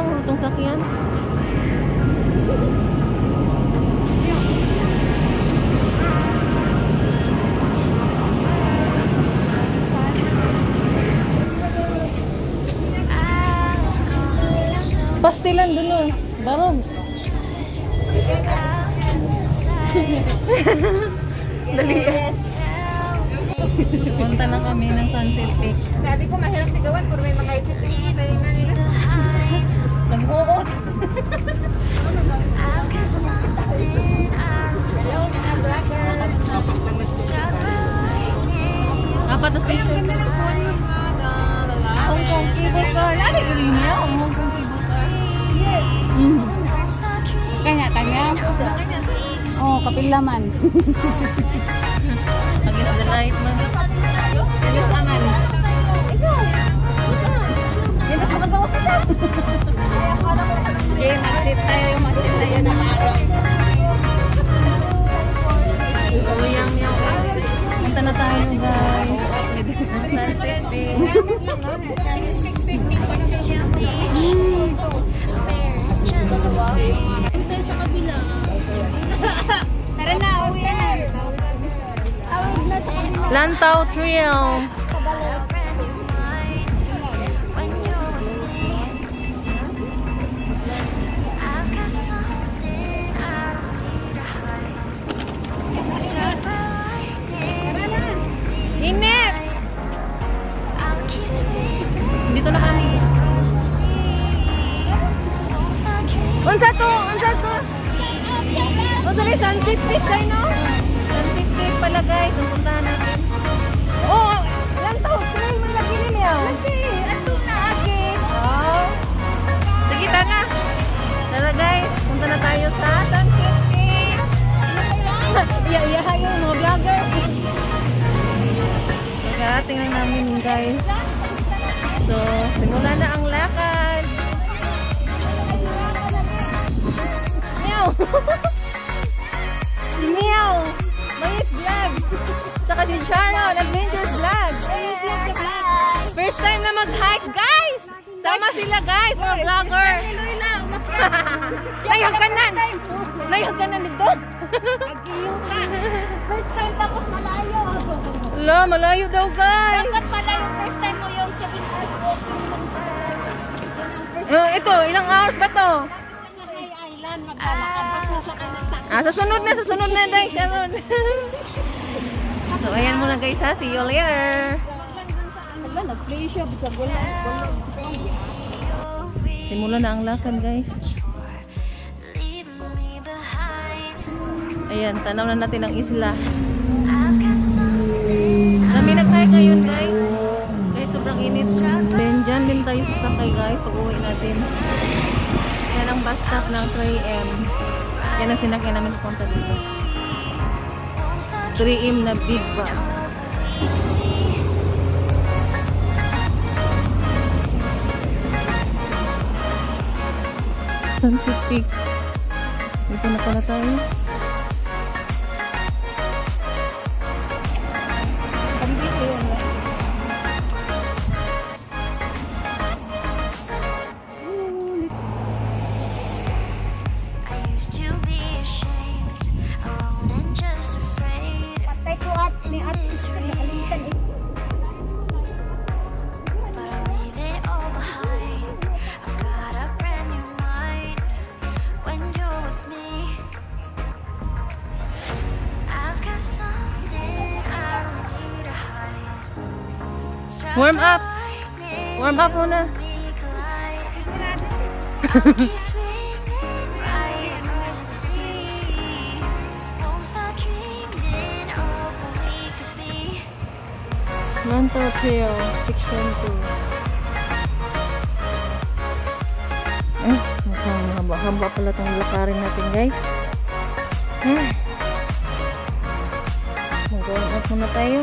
daw itong sakyan. Pastilan dun oh. Barog. Dali. Punta na kami ng Sunset Peak. Sabi ko mahirap sigawan pero may mga ikit yung sa inyo nila. Nag-uot. Hello, mga vlogger. Apat na station. Hong Kong cable car. Ano yung rin niya? Hong Kong cable car. Yes. Mm. Kanya, kanya. Oh, kapilaman. Against the light man. Alis Okay, mag-sit tayo. Mag-sit tayo ng araw. Oh, yang yang. Punta na tayo guys. Sunset Peak. tayo sa kabila. Tara na, uwi na. Lantaw Trail. Guys. So, simula na ang lakad. Meow! si Meow! Mayit Vlog! Saka si Sharon, Adventures Vlog! First time na mag-hike, guys! Sama sila, guys, mga vlogger! Nayhagkanan! Nayhagkanan dito! First time tapos malayo. Wala, malayo daw, guys! Dapat pala yung first time mo yung 7 hours. Oh, ito, ilang hours ba to? Sa High Island, maglalakad sa Ah, sa sunod na, sa sunod na, guys, Sharon. so, ayan muna, guys, ha. See you later. Nagla, nag-play siya. Bisa bola. Simula na ang lakad, guys. Ayan, tanaw na natin ang isla. Dami nag-hike ngayon, guys. Kahit sobrang init. Then, dyan din tayo sasakay, guys, pag uwi natin. Yan ang bus stop ng 3M. Yan ang sinakyan namin punta dito. 3M na big bus. Sunset Peak. Dito na pala tayo. Warm up! Warm up muna. Manto Trail, Section 2. Eh, mukhang haba-haba pala itong lakarin natin, guys. Eh. Mag-warm up muna tayo.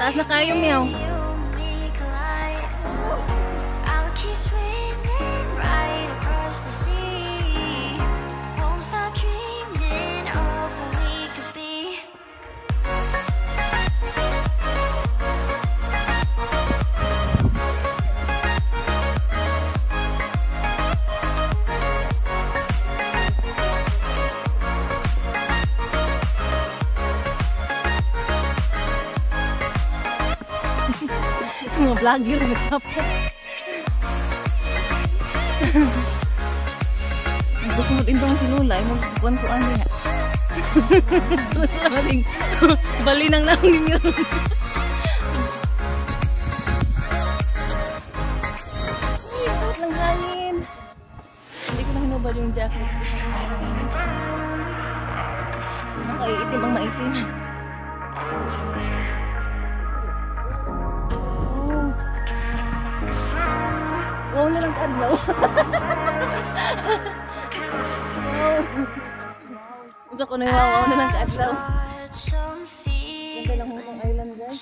Taas na kayo, meow. Mga vlogger nagtapos. Gusto mo timbang si Lola, ay magkuhan ko ano. Lola rin. Bali nang nangin yun. Ang ng hangin. Hindi ko na hinubad yung jacket. Nakaiitim ang maitim. Na kadlaw. wow. Unsa ko na yung wow, na lang. Start some Ganda lang feelings ng island guys.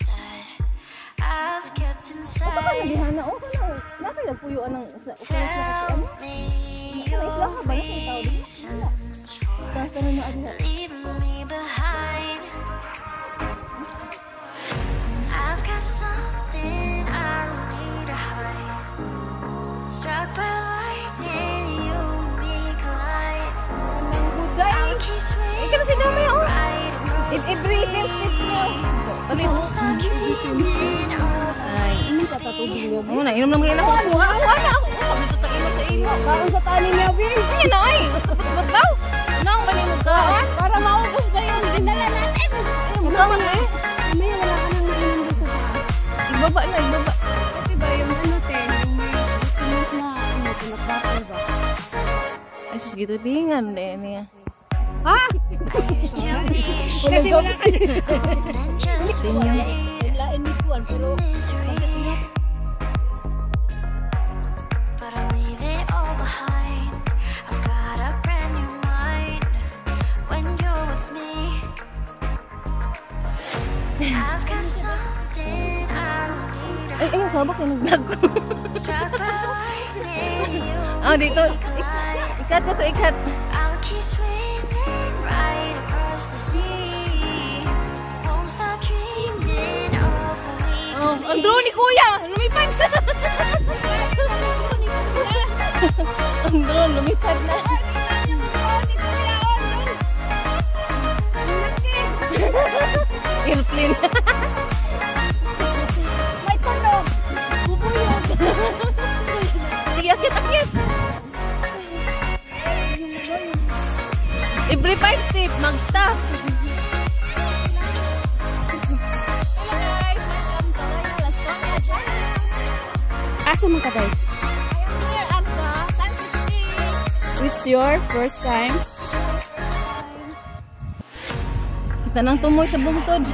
I've kept inside. nagihana, oh kana. Nakay nagpuyuan ng sa ukay sa kasi ano. isla ka ba na Taas ka na na me behind. Ikaw si Dami, oh. It day stitch mo. Of Ay, ini sa tatubig niyo. Oo na, inom lang ngayon ako. Kuha, kuha na ako. Pag ito tayo sa iyo. Kaon sa tani niya, Bin. Ano na, ay. Babaw. Naong ba niyo magkaon? Para maubos na yung dinala natin. Ay, eh. May wala ka nang mainom doon sa. Ibaba na, ibaba. Ay, sus, gitu pingan deh niya. Ha? used to be Kasi wala sabak yung nag-vlog ko. Ah, dito. Ikat ko to, ikat. Oh, ang drone ni Kuya! Lumipad! ang drone, lumipad na. Airplane. Every five step, mag-stop. Hello guys, welcome to Lastonia Channel. Asa man ka guys? I am here at the Beach. It's your first time? Kita nang tumoy sa bungtod.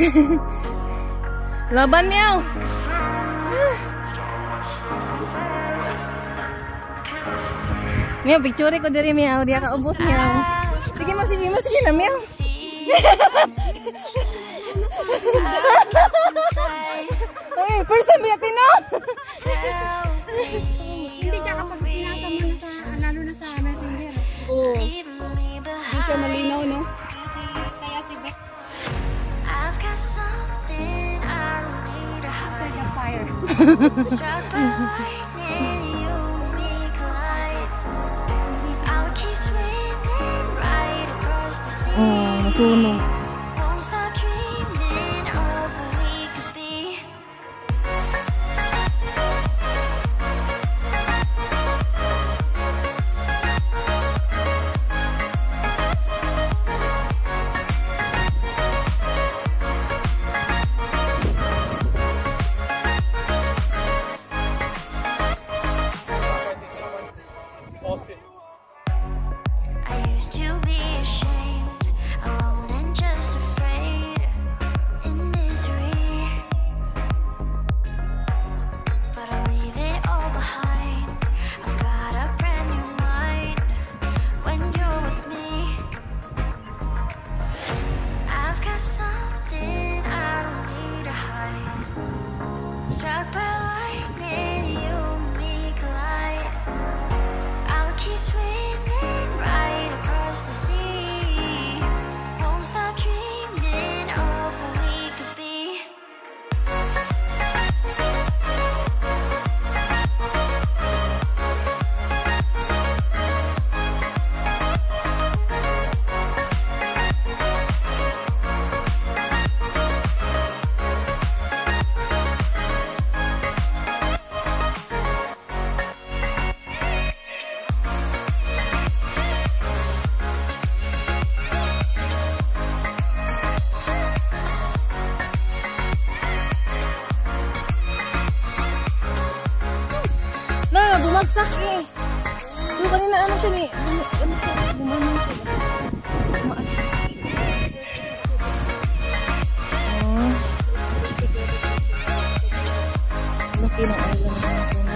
Laban niyaw. Miyaw, picture ko diri miyaw. Diya ka ubos miyaw. I've Sige mo, sige mo, sige na, meow. Ay, first time natin, no? Hindi siya kapag pinasa mo na sa, lalo na sa messenger. Oo. Hindi siya malinaw, no? Kaya si Beck, I've got something I don't need to hide. the fire. Across the bumagsak eh. Yung kanina ano siya siya, bumanong siya. Bumaan siya. Laki ng island na ito, no?